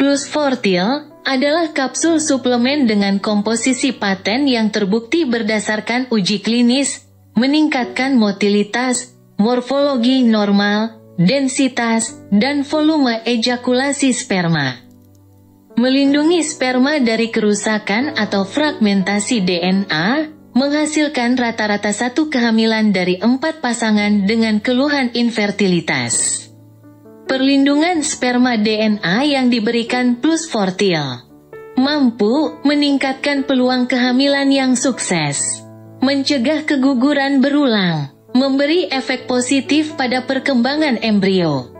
Plus Fortil adalah kapsul suplemen dengan komposisi paten yang terbukti berdasarkan uji klinis, meningkatkan motilitas, morfologi normal, densitas, dan volume ejakulasi sperma. Melindungi sperma dari kerusakan atau fragmentasi DNA, menghasilkan rata-rata satu kehamilan dari empat pasangan dengan keluhan infertilitas. Perlindungan sperma DNA yang diberikan plus fortil mampu meningkatkan peluang kehamilan yang sukses, mencegah keguguran berulang, memberi efek positif pada perkembangan embrio,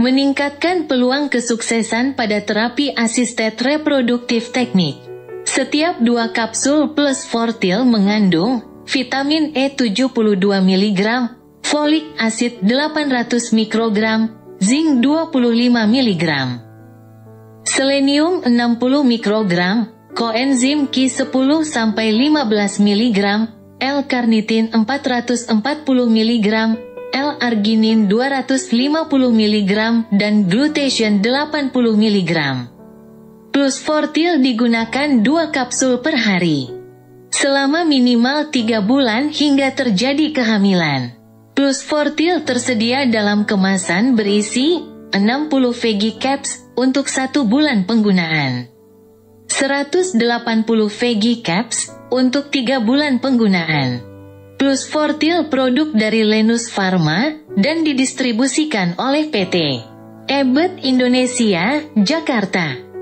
meningkatkan peluang kesuksesan pada terapi asisted reproduktif teknik. Setiap dua kapsul plus fortil mengandung vitamin E 72 mg, folik acid 800 mikrogram, zinc 25 mg, selenium 60 mikrogram, koenzim Q10 sampai 15 mg, L-karnitin 440 mg, L-arginin 250 mg dan glutation 80 mg. Plus Fortil digunakan 2 kapsul per hari. Selama minimal 3 bulan hingga terjadi kehamilan. Plus Fortil tersedia dalam kemasan berisi 60 VG Caps untuk satu bulan penggunaan. 180 VG Caps untuk 3 bulan penggunaan. Plus Fortil produk dari Lenus Pharma dan didistribusikan oleh PT Ebet Indonesia, Jakarta.